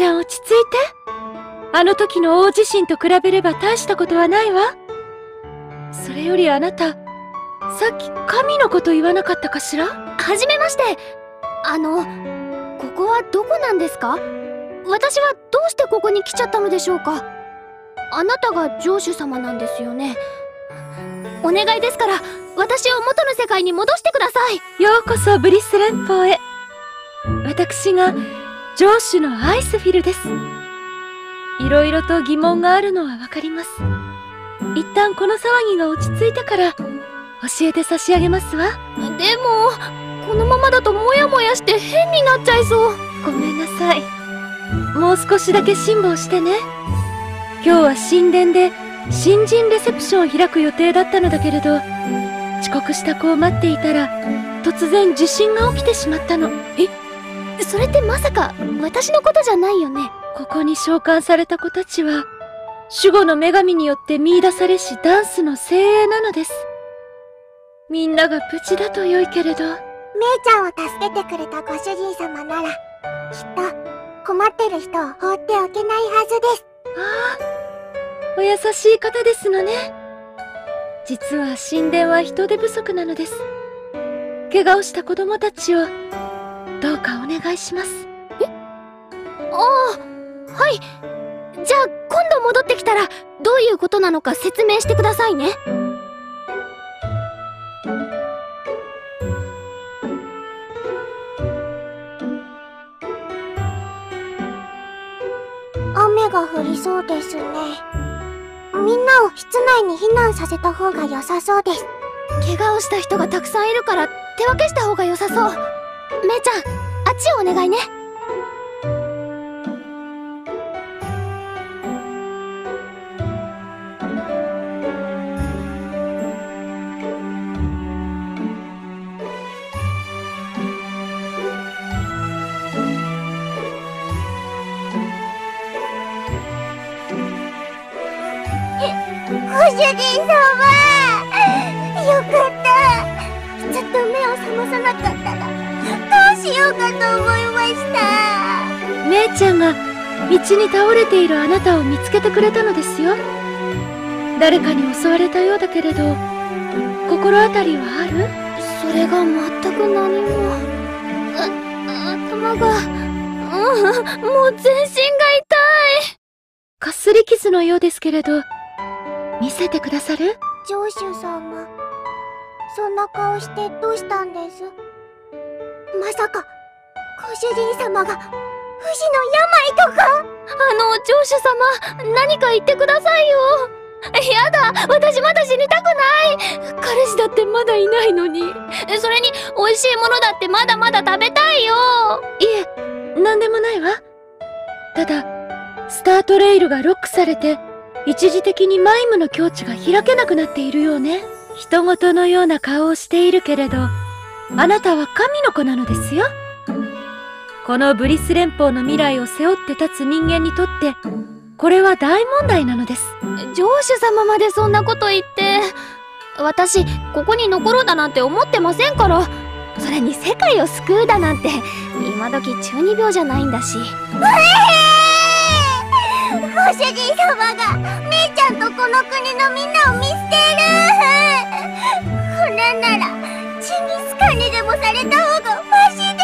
ちゃん落ち着いて。あの時の大地震と比べれば大したことはないわ。それよりあなた、さっき神のこと言わなかったかしら？はじめまして。あの、ここはどこなんですか？私はどうしてここに来ちゃったのでしょうか？あなたが城主様なんですよね。お願いですから私を元の世界に戻してください。ようこそブリス連邦へ私が城主のアイスフィルです。いろいろと疑問があるのはわかります。一旦この騒ぎが落ち着いてから教えて差し上げますわ。でもこのままだとモヤモヤして変になっちゃいそう。ごめんなさい。もう少しだけ辛抱してね。今日は神殿で新人レセプションを開く予定だったのだけれど遅刻した子を待っていたら突然地震が起きてしまったの。え？それってまさか私のことじゃないよね？ここに召喚された子たちは守護の女神によって見出されしダンスの精鋭なのです。みんなが無事だと良いけれど。めいちゃんを助けてくれたご主人様ならきっと困ってる人を放っておけないはずです。ああお優しい方ですのね。実は神殿は人手不足なのです。怪我をした子供たちをどうかお願いします。えああはい。じゃあ今度戻ってきたらどういうことなのか説明してくださいね。雨が降りそうですね。みんなを室内に避難させた方が良さそうです。怪我をした人がたくさんいるから手分けした方が良さそうめいちゃんあっちをお願いね。ご主人様。よかった。ずっと目を覚まさなかったら。ようかと思いました。姉ちゃんが道に倒れているあなたを見つけてくれたのですよ。誰かに襲われたようだけれど心当たりはある？それが全く何も。頭が。うんもう全身が痛い。かすり傷のようですけれど見せてくださる？城主様そんな顔してどうしたんです？まさかご主人様が不治の病とか？あの城主様何か言ってくださいよ。やだ私まだ死にたくない。彼氏だってまだいないのに。それに美味しいものだってまだまだ食べたいよ。いえ何でもないわ。ただスタートレイルがロックされて一時的にマイムの境地が開けなくなっているようね。人事のような顔をしているけれど、あなたは神の子なのですよ。このブリス連邦の未来を背負って立つ人間にとって、これは大問題なのです。城主様までそんなこと言って。私、ここに残ろうだなんて思ってませんから。それに世界を救うだなんて、今時中二病じゃないんだし。ご主人様がめいちゃんとこの国のみんなを見捨てるこれならチンギスカンにでもされた方がマシです。嫌だ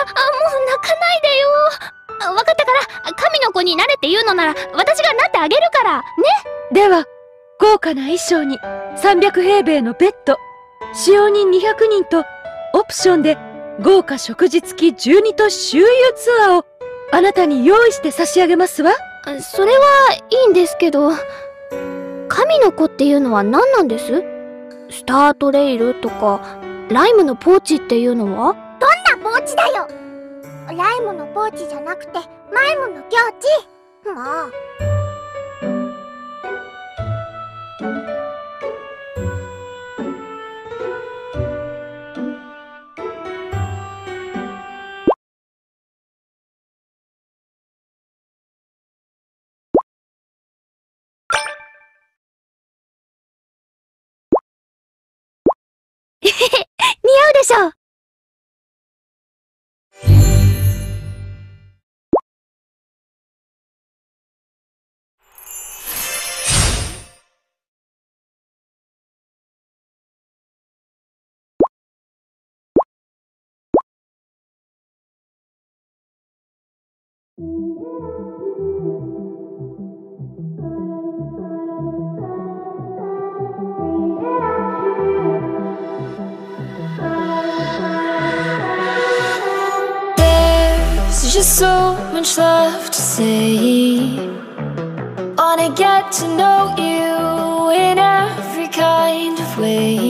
あもう泣かないでよ。分かったから神の子になれって言うのなら私がなってあげるから。ね。では豪華な衣装に300平米のベッド使用人200人とオプションで豪華食事付き12都周遊ツアーをあなたに用意して差し上げますわ。それはいいんですけど神の子っていうのは何なんです？スタートレイルとかライムのポーチっていうのは？どんなポーチだよ！ライムのポーチじゃなくてマイムの境地。もうしょ just so much love to say. Wanna get to know you in every kind of way.